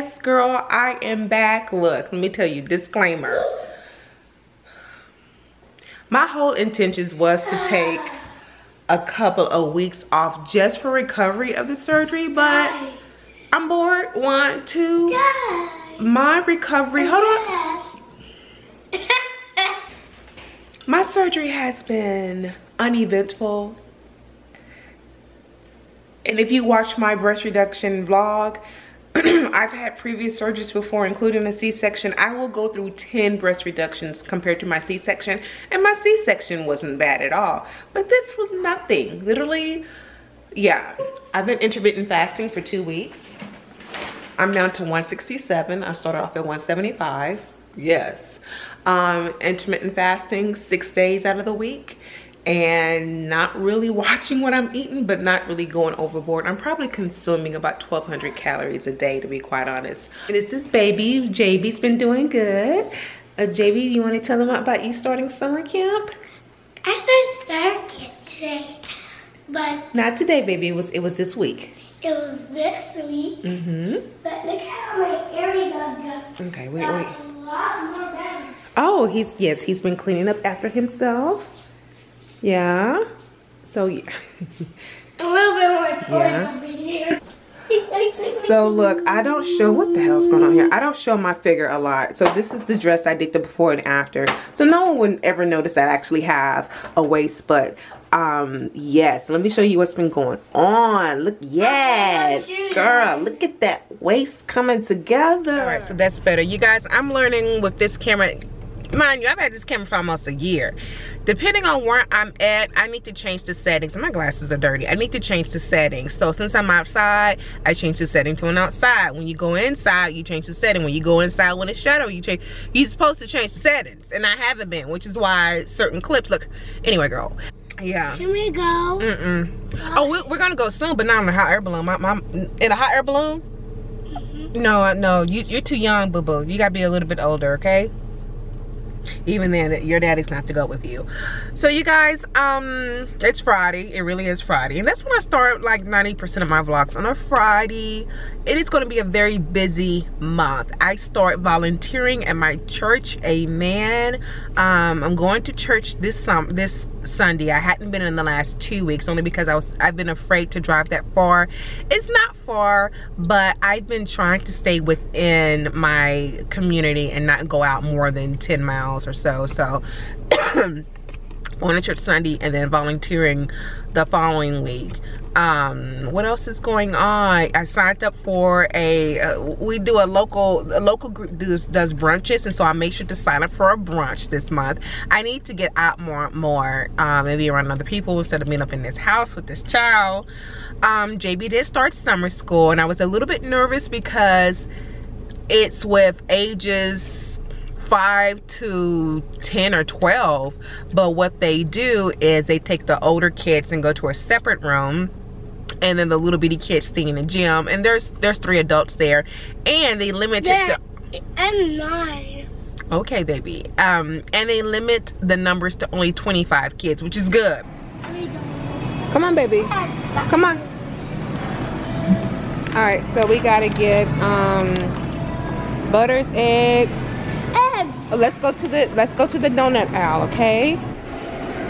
Yes, girl, I am back. Look, let me tell you, disclaimer. My whole intentions was to take a couple of weeks off just for recovery of the surgery, but I'm bored. One, two. My recovery, hold on. My surgery has been uneventful. And if you watch my breast reduction vlog, I've had previous surgeries before, including a C-section. I will go through 10 breast reductions compared to my C-section, and my C-section wasn't bad at all. But this was nothing. Literally, yeah. I've been intermittent fasting for two weeks. I'm down to 167. I started off at 175. Yes. Um, intermittent fasting, six days out of the week and not really watching what I'm eating, but not really going overboard. I'm probably consuming about 1,200 calories a day, to be quite honest. This is baby. JB's been doing good. Uh, JB, you want to tell them about you starting summer camp? I started summer camp today, but not today, baby. It was it was this week. It was this week. Mm-hmm. But look how my area got Okay, wait, wait. A lot more better. Oh, he's yes, he's been cleaning up after himself. Yeah. So yeah. A little bit more toys Yeah. over here. So look, I don't show what the hell's going on here. I don't show my figure a lot. So this is the dress I did the before and after. So no one would ever notice that I actually have a waist, but um yes, let me show you what's been going on. Look, yes, girl, look at that waist coming together. All right, so that's better. You guys, I'm learning with this camera mind you i've had this camera for almost a year depending on where i'm at i need to change the settings my glasses are dirty i need to change the settings so since i'm outside i change the setting to an outside when you go inside you change the setting when you go inside when it's shadow you change you're supposed to change the settings and i haven't been which is why certain clips look anyway girl yeah Can we go? Mm-mm. Oh, we, we're gonna go soon, but not in a hot air balloon. My, my, in a hot air balloon? Mm-hmm. No, no, you, you're too young, boo boo. You gotta be a little bit older, okay? Even then, your daddy's have to go with you. So, you guys, um, it's Friday. It really is Friday, and that's when I start like 90% of my vlogs on a Friday. It is gonna be a very busy month. I start volunteering at my church. Amen. Um, I'm going to church this sum this Sunday. I hadn't been in the last two weeks only because I was I've been afraid to drive that far. It's not far, but I've been trying to stay within my community and not go out more than 10 miles or so. So going to church Sunday and then volunteering the following week. Um, what else is going on? I signed up for a, uh, we do a local, a local group does, does brunches and so I made sure to sign up for a brunch this month. I need to get out more, more, um, maybe around other people instead of being up in this house with this child. Um, JB did start summer school and I was a little bit nervous because it's with ages 5 to 10 or 12 but what they do is they take the older kids and go to a separate room and then the little bitty kids stay in the gym. And there's there's three adults there. And they limit it to I'm nine. okay baby. Um and they limit the numbers to only 25 kids which is good. Come on baby. Come on. All right so we gotta get um butters eggs. Eggs. Let's go to the let's go to the donut aisle okay?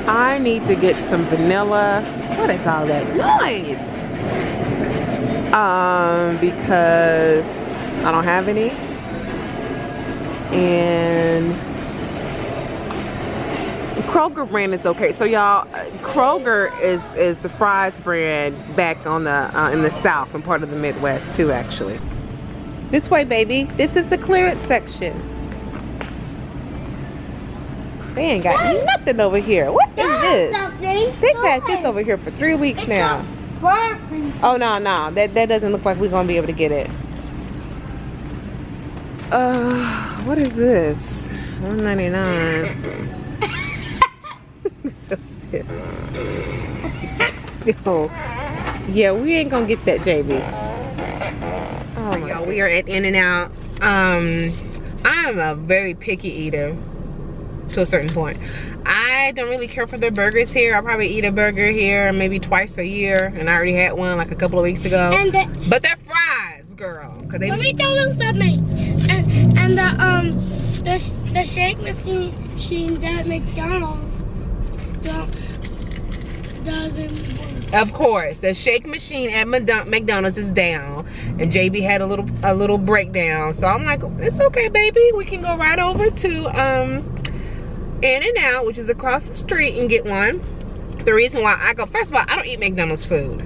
I need to get some vanilla. What is all that noise um because i don't have any and Kroger brand is okay. So y'all, Kroger is is the Fry's brand back on the uh, in the South and part of the Midwest too, actually. This way, baby. This is the clearance section. They ain't got nothing over here. What is this? They've had this over here for three weeks now. Barbie. Oh no, no, that that doesn't look like we're gonna be able to get it. Uh, what is this? 199. so sick. Yo, yeah, we ain't gonna get that, JB. Oh my y'all, we are at In and Out. Um, I'm a very picky eater to a certain point. I don't really care for the burgers here. I probably eat a burger here maybe twice a year, and I already had one like a couple of weeks ago. And the, But their fries, girl. Cause they Let me tell them something. And, and the um the the shake machine machines at McDonald's don't doesn't work. Of course, the shake machine at McDonald's is down, and JB had a little a little breakdown. So I'm like, it's okay, baby. We can go right over to um In and Out, which is across the street, and get one. The reason why I go, first of all, I don't eat McDonald's food.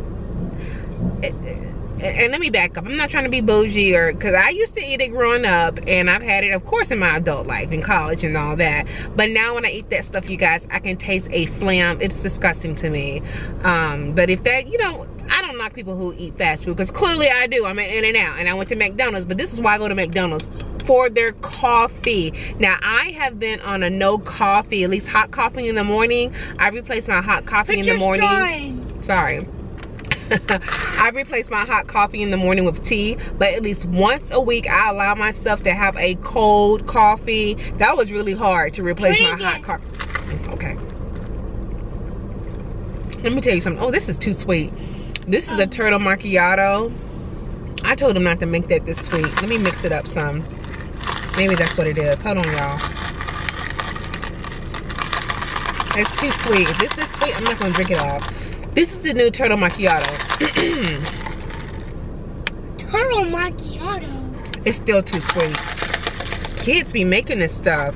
and let me back up. I'm not trying to be bougie or because I used to eat it growing up and I've had it, of course, in my adult life, in college and all that. But now when I eat that stuff, you guys, I can taste a flam. It's disgusting to me. Um, but if that, you know, I don't knock people who eat fast food because clearly I do. I'm an In and Out and I went to McDonald's, but this is why I go to McDonald's for their coffee. Now I have been on a no coffee, at least hot coffee in the morning. I replaced my hot coffee Put in the morning. Trying. Sorry. I replace my hot coffee in the morning with tea, but at least once a week I allow myself to have a cold coffee. That was really hard to replace Drink my hot coffee. Okay. Let me tell you something. Oh, this is too sweet. This is a oh. turtle macchiato. I told him not to make that this sweet. Let me mix it up some. Maybe that's what it is. Hold on, y'all. It's too sweet. If this is sweet, I'm not gonna drink it all. This is the new turtle macchiato. turtle macchiato? It's still too sweet. Kids be making this stuff.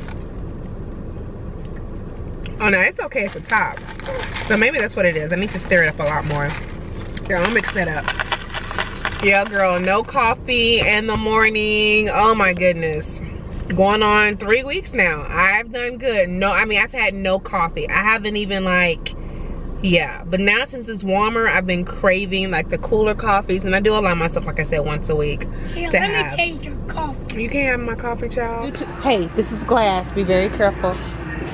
Oh no, it's okay at the top. So maybe that's what it is. I need to stir it up a lot more. Yeah, I'll mix that up. Yeah, girl, no coffee in the morning. Oh my goodness. Going on three weeks now. I've done good. No, I mean, I've had no coffee. I haven't even like yeah but now since it's warmer i've been craving like the cooler coffees and i do allow myself like i said once a week Here, to let have. me taste your coffee you can't have my coffee child hey this is glass be very careful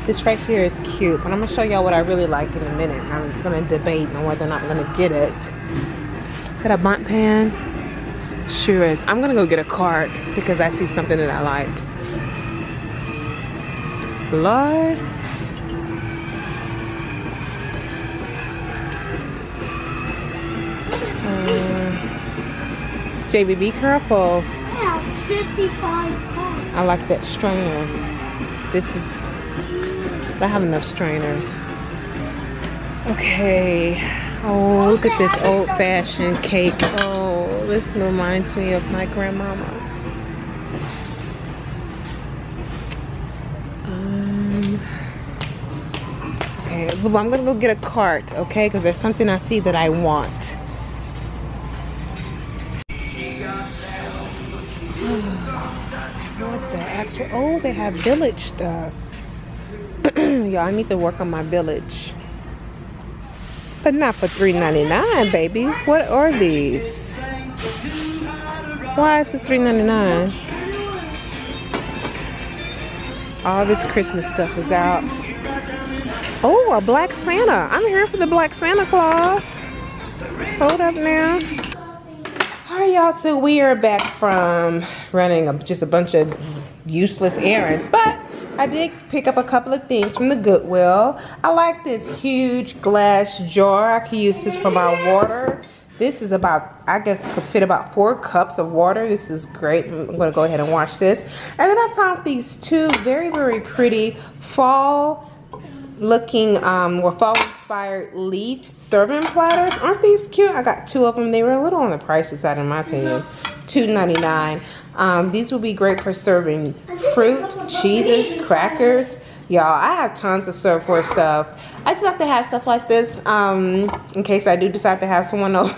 this right here is cute but i'm gonna show y'all what i really like in a minute i'm gonna debate on whether or not i'm gonna get it that a Bundt pan sure is i'm gonna go get a cart because i see something that i like Lord uh, JB, be careful. Yeah, 55 pounds. I like that strainer. This is, I have enough strainers. Okay. Oh, look at this old fashioned cake. Oh, this reminds me of my grandmama. Um, okay, well, I'm gonna go get a cart, okay? Because there's something I see that I want. What the actual, oh, they have village stuff. Y'all, I need to work on my village. But not for $3.99, baby. What are these? Why is this $3.99? All this Christmas stuff is out. Oh, a Black Santa. I'm here for the Black Santa Claus. Hold up now. Alright y'all, so we are back from running a, just a bunch of useless errands, but I did pick up a couple of things from the Goodwill. I like this huge glass jar. I can use this for my water. This is about, I guess, could fit about four cups of water. This is great. I'm going to go ahead and wash this. And then I found these two very, very pretty fall looking um, or fall inspired leaf serving platters. Aren't these cute? I got two of them. They were a little on the pricey side in my opinion. $2.99. Um, these will be great for serving fruit, cheeses, crackers. Y'all, I have tons of serveware stuff. I just like to have stuff like this um, in case I do decide to have someone over.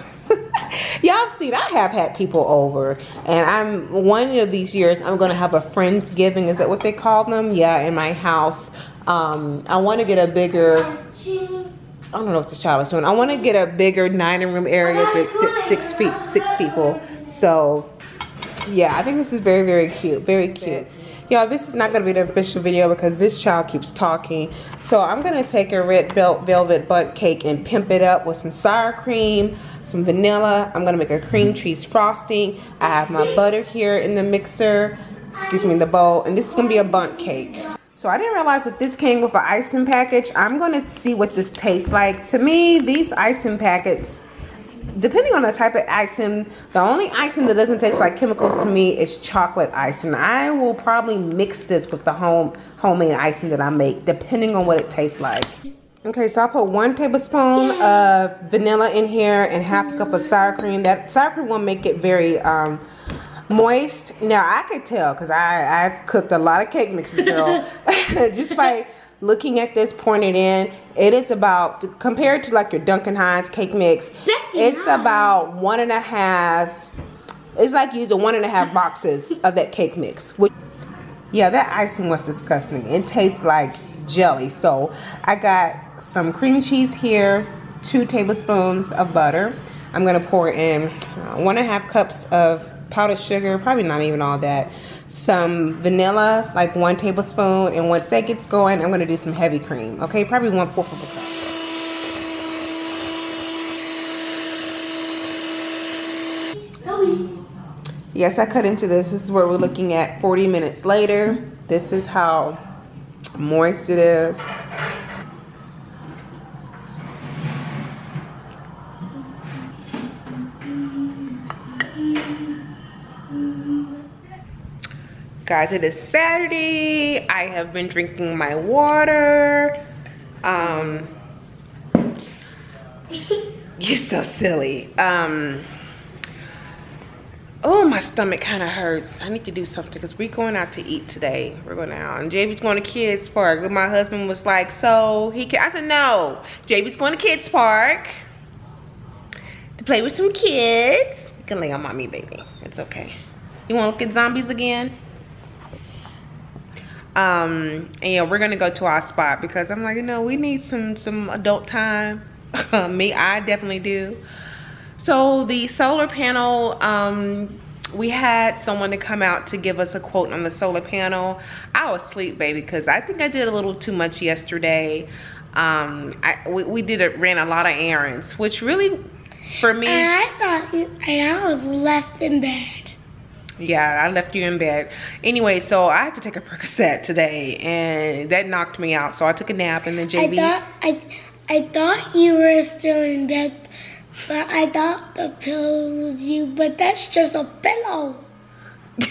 Y'all seen, I have had people over. And I'm, one of these years, I'm to have a Friendsgiving. Is that what they call them? Yeah, in my house. Um, I want to get a bigger, I don't know what this child is doing. I want to get a bigger dining room area to sit six feet, six people. So yeah, I think this is very, very cute. Very cute. Y'all, this is not going to be the official video because this child keeps talking. So I'm going to take a red belt velvet Bundt cake and pimp it up with some sour cream, some vanilla. I'm going to make a cream cheese frosting. I have my butter here in the mixer, excuse me, in the bowl. And this is going to be a Bundt cake. So I didn't realize that this came with an icing package. I'm going to see what this tastes like. To me, these icing packets depending on the type of icing, the only icing that doesn't taste like chemicals to me is chocolate icing. I will probably mix this with the home homemade icing that I make, depending on what it tastes like. Okay, so I put one tablespoon of vanilla in here and half a cup of sour cream. That sour cream will make it very um, moist. Now I could tell because I I've cooked a lot of cake mixes, girl. Just by looking at this, pouring it in, it is about compared to like your Duncan Hines cake mix. Duncan it's about one and a half. It's like using one and a half boxes of that cake mix. Which, Yeah, that icing was disgusting. It tastes like jelly. So I got some cream cheese here, two tablespoons of butter. I'm gonna pour in uh, one and a half cups of powdered sugar, probably not even all that. Some vanilla, like one tablespoon, and once that gets going, I'm gonna do some heavy cream. Okay, probably one fourth of a cup. Yes, I cut into this. This is where we're looking at 40 minutes later. This is how moist it is. Guys, it is Saturday. I have been drinking my water. Um, you're so silly. Um, oh, my stomach kind of hurts. I need to do something because we're going out to eat today. We're going out. And JB's going to Kids Park. My husband was like, so he can, I said, no. JB's going to Kids Park to play with some kids. You can lay on mommy, baby. It's okay. You want to look at zombies again? Um and yeah we're gonna go to our spot because i'm like you know we need some some adult time. Me i definitely do. So the solar panel um we had someone to come out to give us a quote on the solar panel. I was asleep baby because i think i did a little too much yesterday. Um i we, we did it ran a lot of errands which really for me and i thought you, and i was left in bed yeah i left you in bed. Anyway so i had to take a percocet today and that knocked me out. So i took a nap and then jb i thought i i thought you were still in bed but i thought the pillow was you but that's just a pillow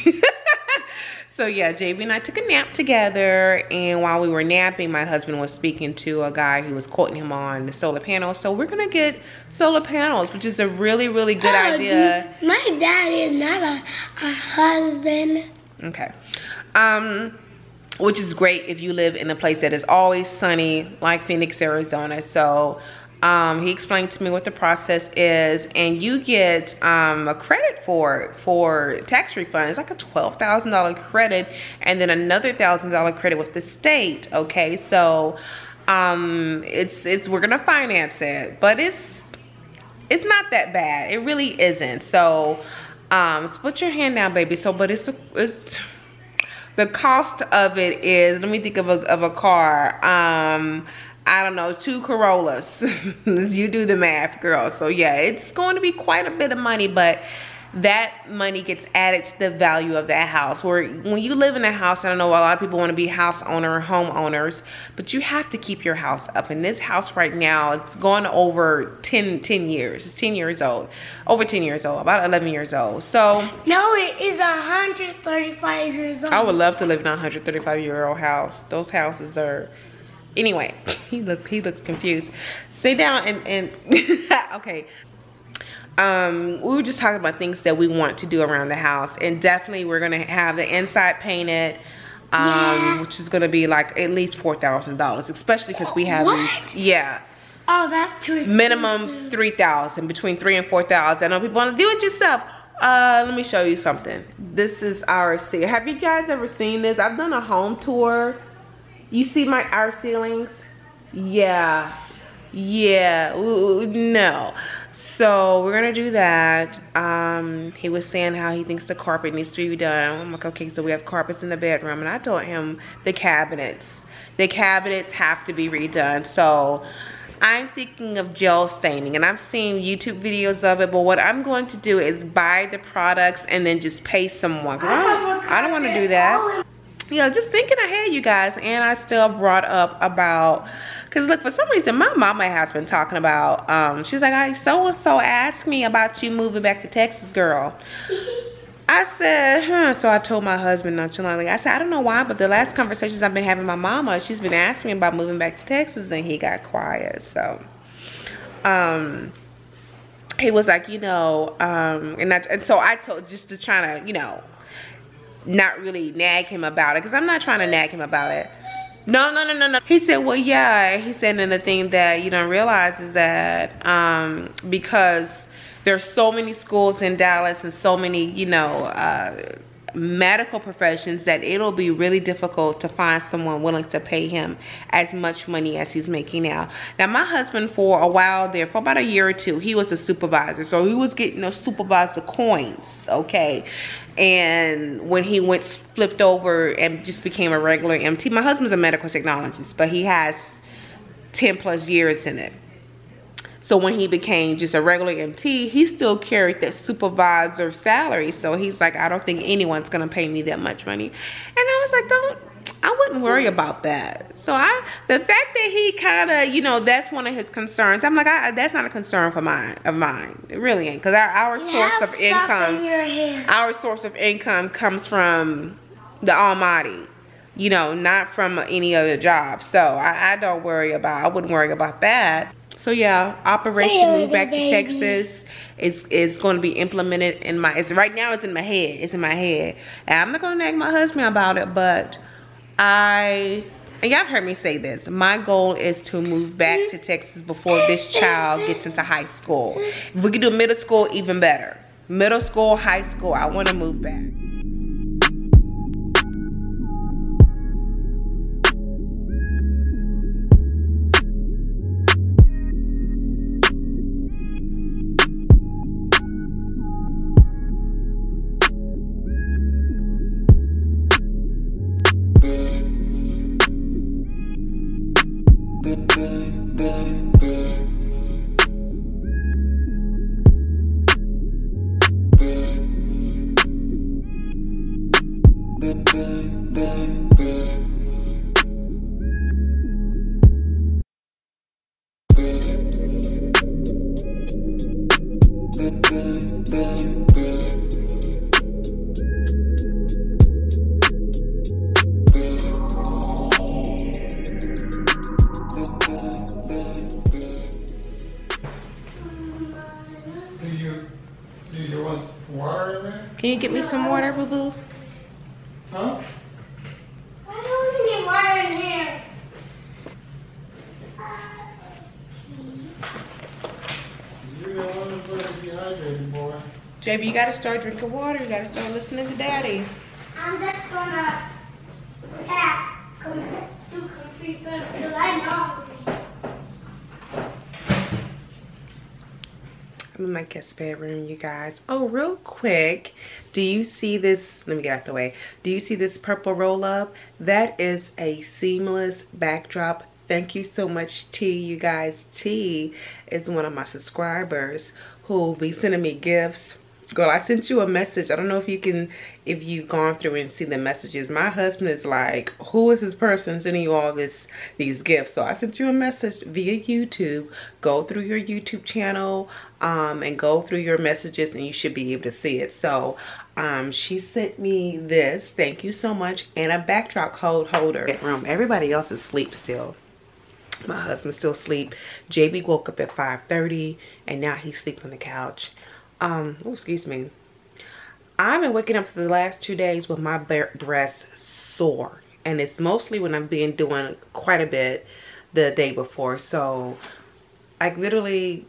so yeah, JB and I took a nap together and while we were napping, my husband was speaking to a guy who was quoting him on the solar panels. So we're gonna get solar panels, which is a really, really good oh, idea. My dad is not a, a husband. Okay. Um, which is great if you live in a place that is always sunny like Phoenix, Arizona. So um, he explained to me what the process is and you get um, a credit for for tax refund. It's like a $12,000 credit and then another $1,000 credit with the state. Okay, so um, it's, it's, we're gonna finance it, but it's, it's not that bad. It really isn't. So um, put your hand down, baby. So, but it's, it's, the cost of it is, let me think of a, of a car. Um, I don't know, two Corollas. you do the math, girl. So yeah, it's going to be quite a bit of money, but that money gets added to the value of that house. Where when you live in a house, I don't know, a lot of people want to be house owner, homeowners, but you have to keep your house up. And this house right now, it's gone over 10, 10 years. It's 10 years old. Over 10 years old, about 11 years old. So. No, it is 135 years old. I would love to live in a 135 year old house. Those houses are Anyway, he look he looks confused. Sit down and, and okay. Um, we were just talking about things that we want to do around the house. And definitely we're gonna have the inside painted. Um, yeah. which is gonna be like at least four thousand dollars, especially because we have what? these yeah. Oh, that's too expensive. Minimum three thousand, between three and four thousand. I know people want to do it yourself. Uh, let me show you something. This is our ceiling. Have you guys ever seen this? I've done a home tour you see my our ceilings? Yeah. Yeah. Ooh, no. So we're gonna do that. Um, he was saying how he thinks the carpet needs to be done. I'm like, okay, so we have carpets in the bedroom, and I told him the cabinets. The cabinets have to be redone. So I'm thinking of gel staining and I've seen YouTube videos of it, but what I'm going to do is buy the products and then just pay someone. I don't, I don't want to do that. You know, just thinking ahead, you guys. And I still brought up about, because look, for some reason, my mama has been talking about, um, she's like, I so-and-so asked me about you moving back to Texas, girl. I said, huh. So I told my husband nonchalantly, I said, I don't know why, but the last conversations I've been having with my mama, she's been asking me about moving back to Texas, and he got quiet. So, um, he was like, you know, um, and, I, and so I told, just to try to, you know, not really nag him about it because I'm not trying to nag him about it. No, no, no, no, no. He said, well, yeah. He said, and the thing that you don't realize is that um, because there's so many schools in Dallas and so many, you know, uh, medical professions that it'll be really difficult to find someone willing to pay him as much money as he's making now. Now, my husband, for a while there, for about a year or two, he was a supervisor. So he was getting those supervisor coins, okay? And when he went flipped over and just became a regular MT, my husband's a medical technologist, but he has 10 plus years in it. So when he became just a regular MT, he still carried that supervisor salary. So he's like, I don't think anyone's gonna pay me that much money. And I was like, don't, I wouldn't worry about that. So I, the fact that he kind of, you know, that's one of his concerns. I'm like, I, that's not a concern for mine, of mine. It really ain't, because our, our source of income, our source of income comes from the Almighty. You know, not from any other job. So I, I don't worry about, I wouldn't worry about that. So yeah, Operation Move Back to Texas is is going to be implemented in my. It's right now. It's in my head. It's in my head, and I'm not going to nag my husband about it. But I and y'all have heard me say this. My goal is to move back to Texas before this child gets into high school. If we can do middle school, even better. Middle school, high school. I want to move back. JB, you gotta start drinking water. You gotta start listening to daddy. I'm just gonna pack two complete sets because I know. I'm in my guest bedroom, you guys. Oh, real quick, do you see this? Let me get out the way. Do you see this purple roll up? That is a seamless backdrop. Thank you so much, T, you guys. T is one of my subscribers who will be sending me gifts girl i sent you a message. I don't know if you can if you've gone through and see the messages. My husband is like who is this person sending you all this these gifts? So i sent you a message via youtube. Go through your youtube channel um, and go through your messages and you should be able to see it. So um, she sent me this. Thank you so much. And a backdrop code holder. Room everybody else is asleep still. My husband still asleep. Jb woke up at 5 30 and now he's sleeping on the couch um oh, excuse me. I've been waking up for the last two days with my breast sore and it's mostly when i've been doing quite a bit the day before. So i literally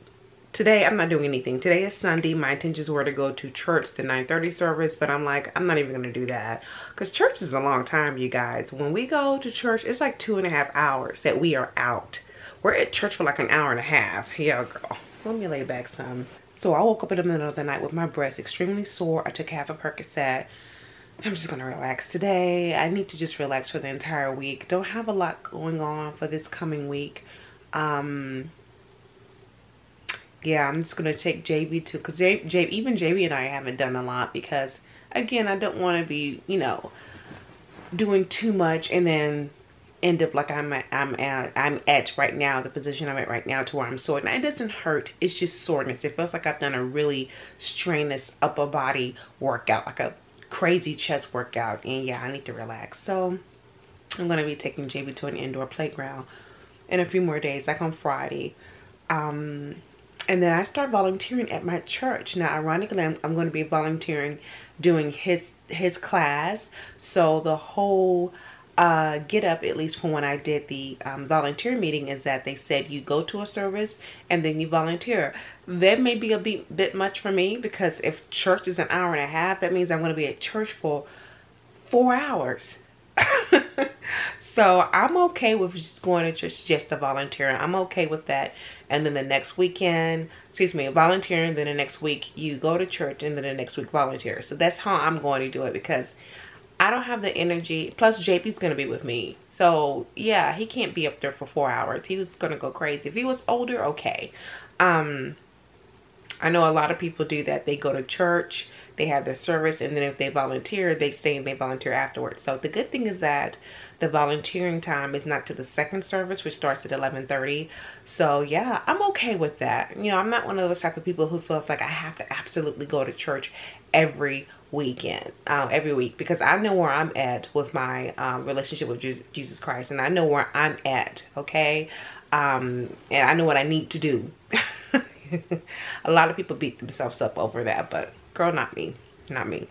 today i'm not doing anything. Today is sunday. My intentions were to go to church the 9 30 service but i'm like i'm not even gonna do that. Because church is a long time you guys. When we go to church it's like two and a half hours that we are out. We're at church for like an hour and a half. Yeah girl. Let me lay back some so I woke up in the middle of the night with my breast extremely sore. I took half a Percocet. I'm just gonna relax today. I need to just relax for the entire week. Don't have a lot going on for this coming week. Um, yeah, I'm just gonna take JB to, cause J, J, even JB and I haven't done a lot because again, I don't want to be, you know, doing too much and then end up like I'm at, I'm at I'm at right now the position I'm at right now to where I'm sore. Now it doesn't hurt. It's just soreness. It feels like I've done a really strenuous upper body workout, like a crazy chest workout. And yeah, I need to relax. So I'm gonna be taking JB to an indoor playground in a few more days, like on Friday. Um, and then I start volunteering at my church. Now, ironically, I'm, I'm going to be volunteering doing his his class. So the whole uh, get up, at least from when I did the um, volunteer meeting, is that they said you go to a service and then you volunteer. That may be a bit, bit much for me because if church is an hour and a half, that means I'm going to be at church for four hours. so I'm okay with just going to church just to volunteer. I'm okay with that. And then the next weekend, excuse me, volunteering. Then the next week you go to church and then the next week volunteer. So that's how I'm going to do it because I don't have the energy. Plus JB's going to be with me. So yeah, he can't be up there for four hours. He was going to go crazy. If he was older, okay. Um, I know a lot of people do that. They go to church they have their service and then if they volunteer they stay and they volunteer afterwards. So the good thing is that the volunteering time is not to the second service which starts at 11:30. so yeah i'm okay with that. You know i'm not one of those type of people who feels like i have to absolutely go to church every weekend uh, every week because i know where i'm at with my um, relationship with jesus christ and i know where i'm at okay? Um, and i know what i need to do. A lot of people beat themselves up over that but Girl, not me. Not me.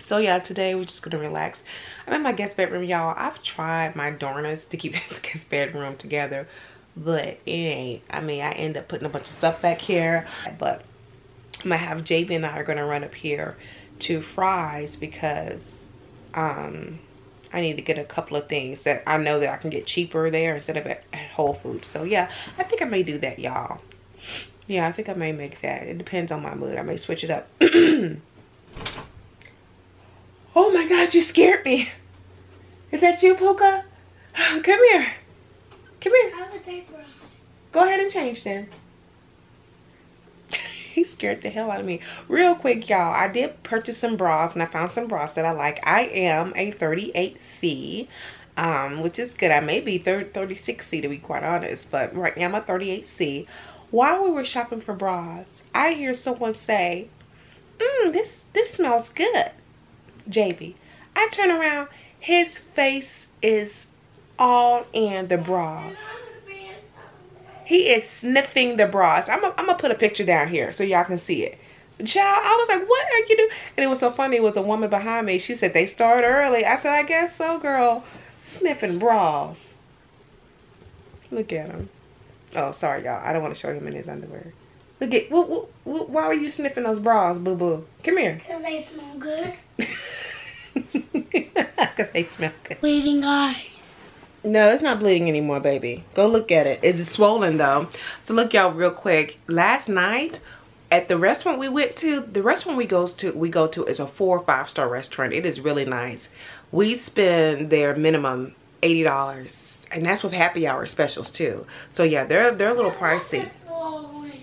So yeah, today we're just gonna relax. I'm in my guest bedroom, y'all. I've tried my darnest to keep this guest bedroom together, but it ain't. I mean, I end up putting a bunch of stuff back here, but I'm gonna have JB and I are gonna run up here to Fry's because um I need to get a couple of things that I know that I can get cheaper there instead of at, at Whole Foods. So yeah, I think I may do that, y'all. Yeah, I think I may make that. It depends on my mood. I may switch it up. oh my God, you scared me. Is that you, Puka? Come here. Come here. I have a diaper on. Go ahead and change then. he scared the hell out of me. Real quick, y'all. I did purchase some bras and I found some bras that I like. I am a 38C. Um, which is good. I may be 36C to be quite honest, but right now I'm a 38C while we were shopping for bras, I hear someone say, Mmm, this, this smells good, JB. I turn around, his face is all in the bras. He is sniffing the bras. I'm going to put a picture down here so y'all can see it. Child, I was like, what are you doing? And it was so funny. It was a woman behind me. She said, they start early. I said, I guess so, girl. Sniffing bras. Look at him. Oh, sorry, y'all. I don't want to show him in his underwear. Look at, why were you sniffing those bras, boo-boo? Come here. Because they smell good. Because they smell good. Bleeding eyes. No, it's not bleeding anymore, baby. Go look at it. It's swollen, though. So look, y'all, real quick. Last night, at the restaurant we went to, the restaurant we goes to we go to is a four or five star restaurant. It is really nice. We spend their minimum $80 and that's with happy hour specials too. So yeah, they're they're a little pricey.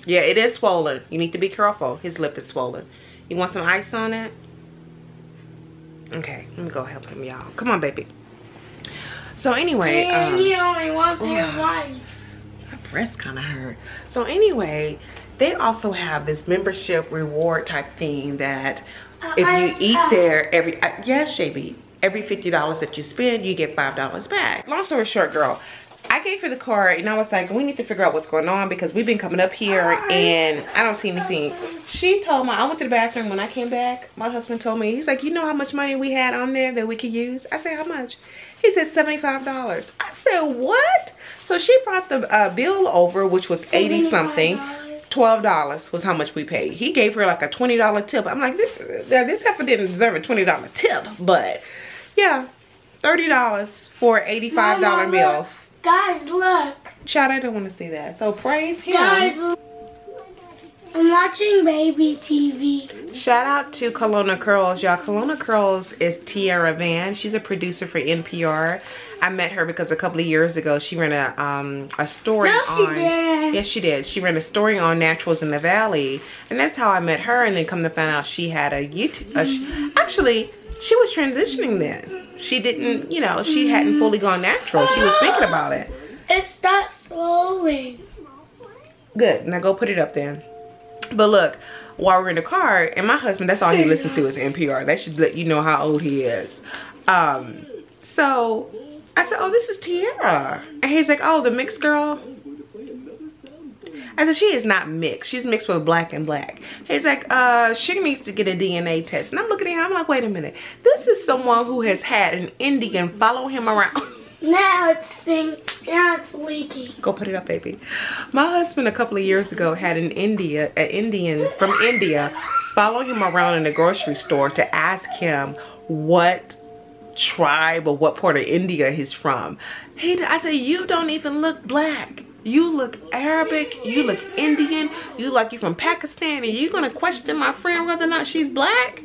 Yeah, it is swollen. You need to be careful. His lip is swollen. You want some ice on it? Okay, let me go help him, y'all. Come on, baby. So anyway, um, he only wants oh, your ice. My breast kind of hurt. So anyway, they also have this membership reward type thing that uh, if you eat there every uh, yes, JB, every $50 that you spend, you get $5 back. Long story short, girl, I gave her the card and I was like, we need to figure out what's going on because we've been coming up here and I don't see anything. She told me, I went to the bathroom when I came back. My husband told me, he's like, you know how much money we had on there that we could use? I said, how much? He said $75. I said, what? So she brought the uh, bill over, which was 80 something. $12 was how much we paid. He gave her like a $20 tip. I'm like, this, this heifer didn't deserve a $20 tip, but yeah, $30 for $85 Mama, meal. Look. Guys, look. Child, I don't want to see that. So praise him. Guys, I'm watching baby TV. Shout out to Kelowna Curls. Y'all, Kelowna Curls is Tiara Van. She's a producer for NPR. I met her because a couple of years ago she ran a um a story no, on she did. Yes, she did. She ran a story on naturals in the valley. And that's how I met her and then come to find out she had a YouTube mm -hmm. actually she was transitioning then. she didn't, you know, she hadn't fully gone natural. She was thinking about it. It starts slowly. Good. Now go put it up there. But look, while we're in the car, and my husband, that's all he listens to is NPR. That should let you know how old he is. Um, so I said, oh, this is Tiara. And he's like, oh, the mixed girl. I said, she is not mixed. She's mixed with black and black. He's like, uh, she needs to get a DNA test. And I'm looking at him, I'm like, wait a minute. This is someone who has had an Indian follow him around. Now it's sing now it's leaking. Go put it up, baby. My husband a couple of years ago had an India, an Indian from India follow him around in the grocery store to ask him what tribe or what part of India he's from. He, I said, you don't even look black. You look Arabic, you look Indian, you look like you from Pakistan, and you gonna question my friend whether or not she's black?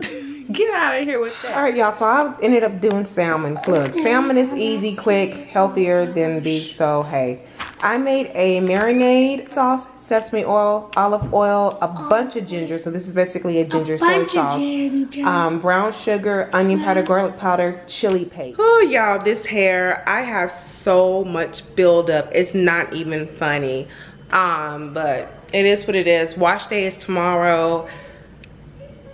Get out of here with that. All right, y'all. So I ended up doing salmon. Look, salmon is easy, quick, healthier than beef. So hey, I made a marinade sauce, sesame oil, olive oil, a bunch of ginger. So this is basically a ginger a soy sauce. Um, brown sugar, onion powder, garlic powder, chili paste. Oh, y'all, this hair, I have so much buildup. It's not even funny. Um, but it is what it is. Wash day is tomorrow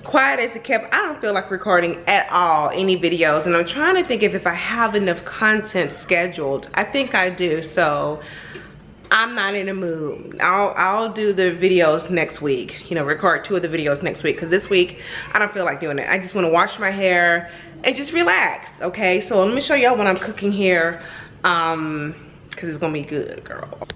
quiet as it kept. I don't feel like recording at all any videos and i'm trying to think if if i have enough content scheduled. I think i do so i'm not in a mood. I'll i'll do the videos next week you know record two of the videos next week because this week i don't feel like doing it. I just want to wash my hair and just relax okay? So let me show y'all what i'm cooking here um because it's gonna be good girl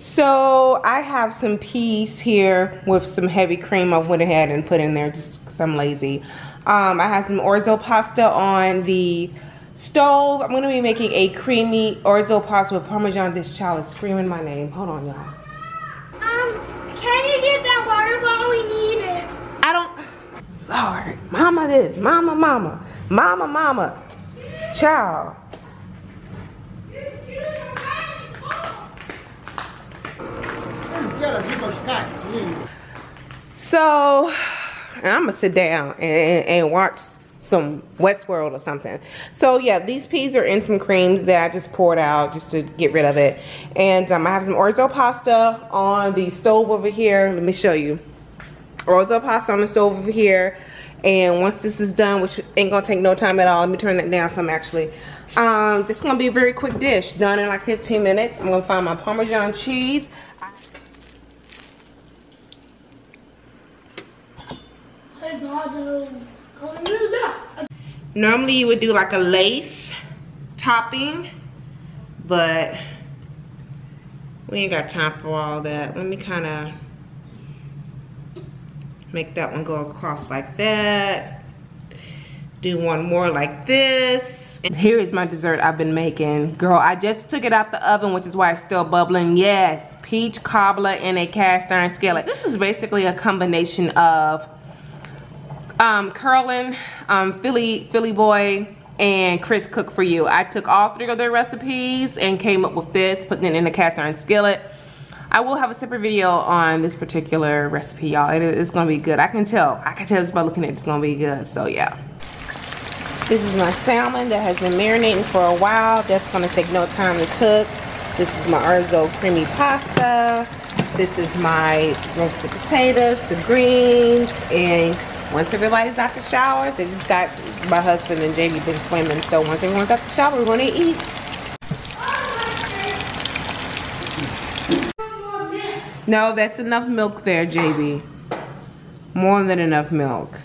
so I have some peas here with some heavy cream I went ahead and put in there just because I'm lazy. Um, I have some orzo pasta on the stove. I'm going to be making a creamy orzo pasta with Parmesan. This child is screaming my name. Hold on, y'all. Um, can you get that water bottle? We need it. I don't... Lord, mama this, mama, mama, mama, mama, child. So, I'm gonna sit down and, and watch some Westworld or something. So yeah, these peas are in some creams that I just poured out just to get rid of it. And um, I have some orzo pasta on the stove over here. Let me show you. Orzo pasta on the stove over here. And once this is done, which ain't gonna take no time at all, let me turn that down some actually. Um, this is gonna be a very quick dish, done in like 15 minutes. I'm gonna find my Parmesan cheese. Normally you would do like a lace topping, but we ain't got time for all that. Let me kind of make that one go across like that. Do one more like this. And here is my dessert I've been making. Girl, I just took it out the oven, which is why it's still bubbling. Yes, peach cobbler in a cast iron skillet. This is basically a combination of um, Curlin, um, Philly, Philly Boy, and Chris Cook For You. I took all three of their recipes and came up with this, putting it in a cast iron skillet. I will have a separate video on this particular recipe, y'all. It is gonna be good. I can tell. I can tell just by looking at it, it's gonna be good. So yeah. This is my salmon that has been marinating for a while. That's gonna take no time to cook. This is my orzo creamy pasta. This is my roasted potatoes, the greens, and once everybody's out the shower, they just got my husband and JB been swimming. So once everyone's out the shower, we're gonna eat. No, that's enough milk there, JB. More than enough milk.